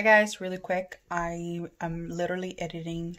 Hi guys, really quick. I am literally editing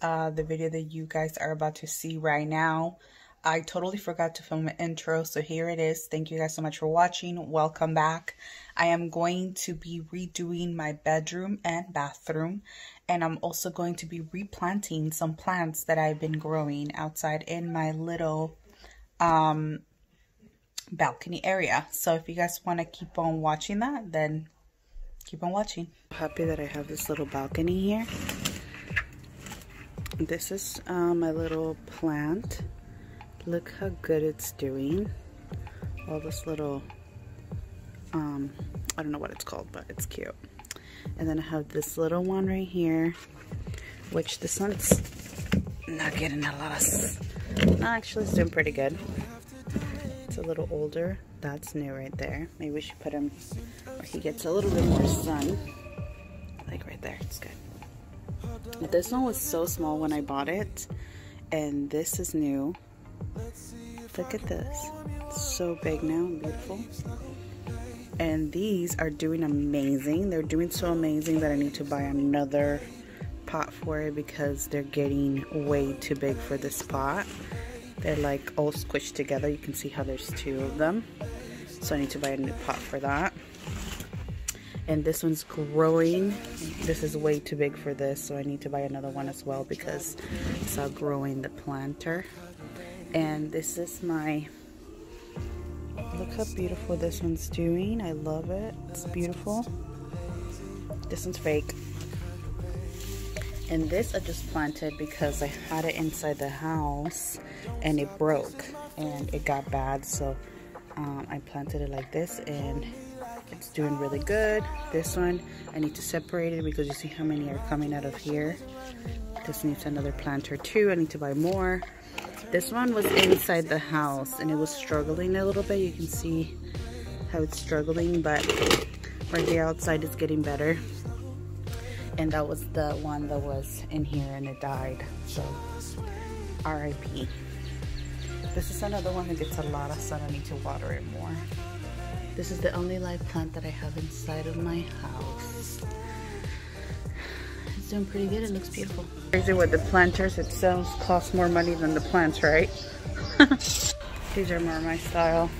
uh, the video that you guys are about to see right now. I totally forgot to film an intro, so here it is. Thank you guys so much for watching. Welcome back. I am going to be redoing my bedroom and bathroom, and I'm also going to be replanting some plants that I've been growing outside in my little um, balcony area. So if you guys want to keep on watching that, then keep on watching. Happy that I have this little balcony here. This is uh, my little plant. Look how good it's doing. All this little, um, I don't know what it's called, but it's cute. And then I have this little one right here, which this one's not getting a lot of, no, actually it's doing pretty good. It's a little older. That's new right there. Maybe we should put him where he gets a little bit more sun. Like right there, it's good. This one was so small when I bought it. And this is new. Look at this. It's so big now and beautiful. And these are doing amazing. They're doing so amazing that I need to buy another pot for it because they're getting way too big for this pot. They're like all squished together. You can see how there's two of them. So I need to buy a new pot for that. And this one's growing. This is way too big for this, so I need to buy another one as well because it's outgrowing the planter. And this is my, look how beautiful this one's doing. I love it. It's beautiful. This one's fake. And this I just planted because I had it inside the house and it broke and it got bad. So um, I planted it like this and it's doing really good. This one, I need to separate it because you see how many are coming out of here. This needs another planter too. I need to buy more. This one was inside the house and it was struggling a little bit. You can see how it's struggling, but right the outside is getting better and that was the one that was in here and it died so RIP this is another one that gets a lot of sun. I need to water it more. This is the only live plant that I have inside of my house. It's doing pretty good. It looks beautiful. Crazy with the planters. It sells cost more money than the plants right? These are more my style.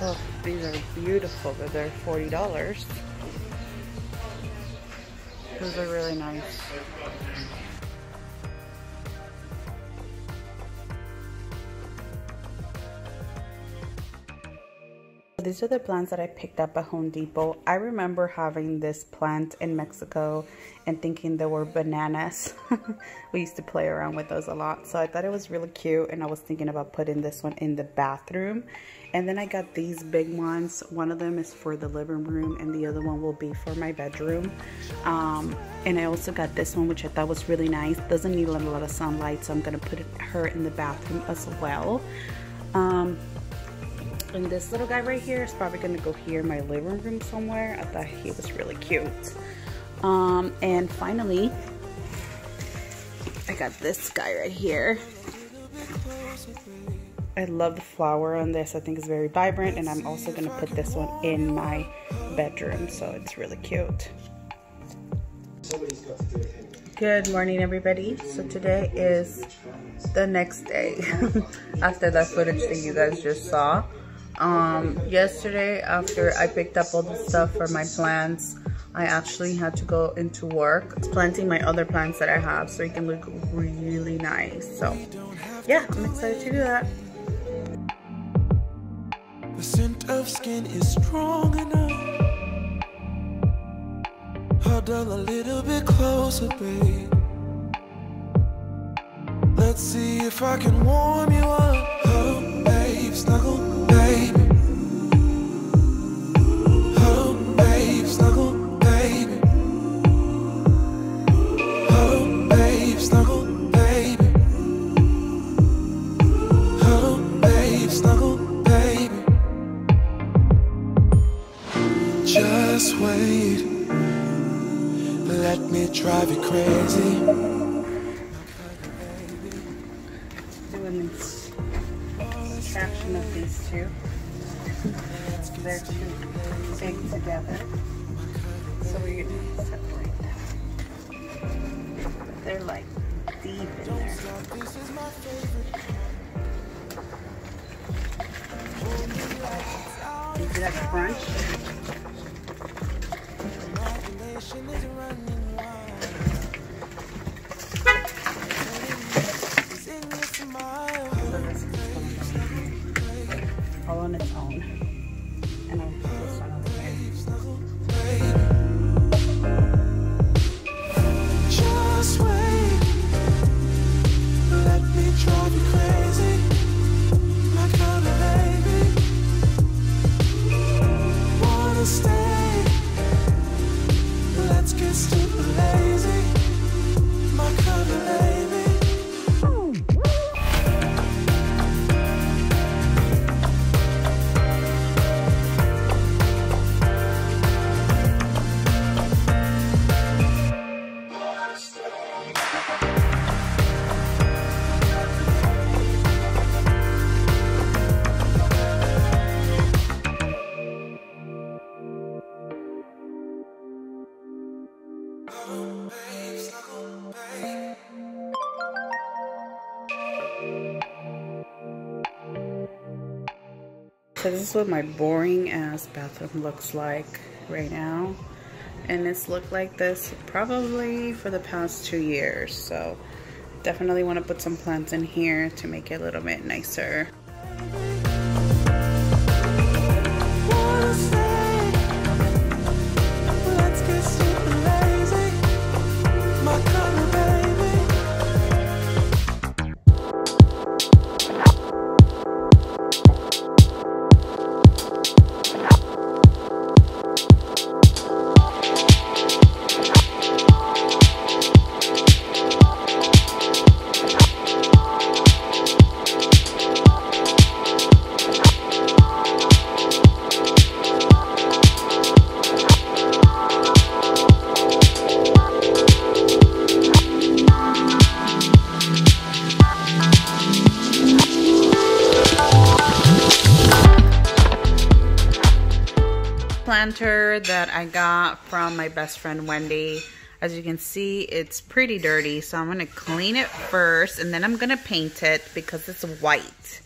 Oh these are beautiful, but they're $40. Those are really nice. These are the plants that I picked up at Home Depot. I remember having this plant in Mexico and thinking they were bananas. we used to play around with those a lot. So I thought it was really cute and I was thinking about putting this one in the bathroom. And then I got these big ones. One of them is for the living room and the other one will be for my bedroom. Um, and I also got this one which I thought was really nice. Doesn't need a lot of sunlight so I'm going to put her in the bathroom as well. Um, this little guy right here is probably gonna go here in my living room somewhere. I thought he was really cute. Um, and finally, I got this guy right here. I love the flower on this. I think it's very vibrant and I'm also gonna put this one in my bedroom. So it's really cute. Good morning everybody. So today is the next day after that footage that you guys just saw um, yesterday after I picked up all the stuff for my plants I actually had to go into work planting my other plants that I have so it can look really nice. So yeah I'm excited to do that. The scent of skin is strong enough. Huddle a little bit closer babe. Let's see if I can warm you up they're too big together. So we're gonna separate them. They're like deep in there. You see that crunch? So this is what my boring ass bathroom looks like right now. And it's looked like this probably for the past two years. So definitely want to put some plants in here to make it a little bit nicer. Planter that I got from my best friend Wendy. As you can see, it's pretty dirty, so I'm gonna clean it first and then I'm gonna paint it because it's white.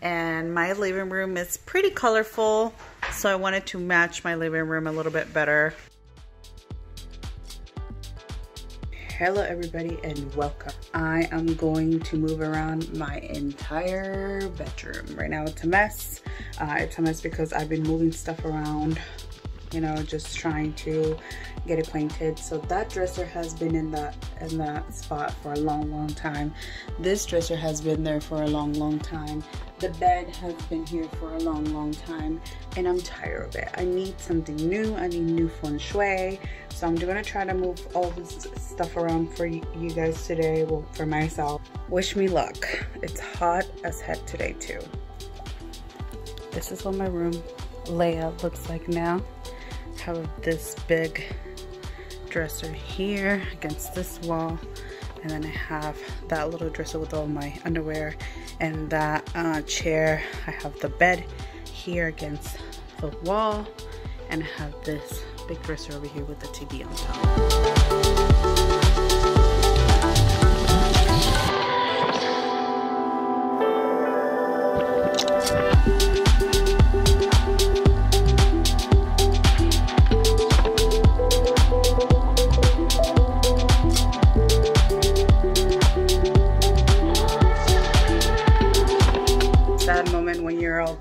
And my living room is pretty colorful, so I wanted to match my living room a little bit better. Hello everybody and welcome. I am going to move around my entire bedroom. Right now it's a mess. Uh, mess because I've been moving stuff around, you know, just trying to get acquainted. So that dresser has been in that in that spot for a long, long time. This dresser has been there for a long, long time. The bed has been here for a long, long time and I'm tired of it. I need something new. I need new feng shui. So I'm gonna try to move all this stuff around for you guys today, well, for myself. Wish me luck. It's hot as heck today too. This is what my room layout looks like now. I have this big dresser here against this wall. And then I have that little dresser with all my underwear and that uh, chair. I have the bed here against the wall. And I have this big dresser over here with the TV on top.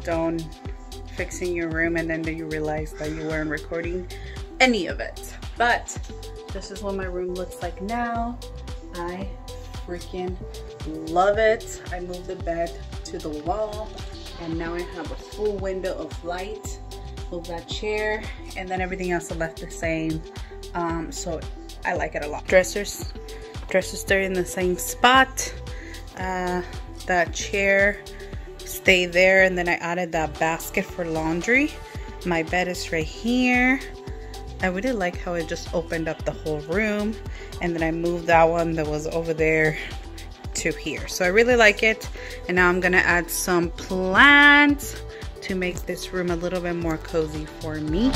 Done fixing your room and then do you realize that you weren't recording any of it. But this is what my room looks like now. I freaking love it. I moved the bed to the wall and now I have a full window of light. Move that chair and then everything else I left the same. Um, so I like it a lot. Dressers, dressers stay in the same spot. Uh, that chair stay there and then I added that basket for laundry. My bed is right here. I really like how it just opened up the whole room and then I moved that one that was over there to here. So I really like it. And now I'm gonna add some plants to make this room a little bit more cozy for me.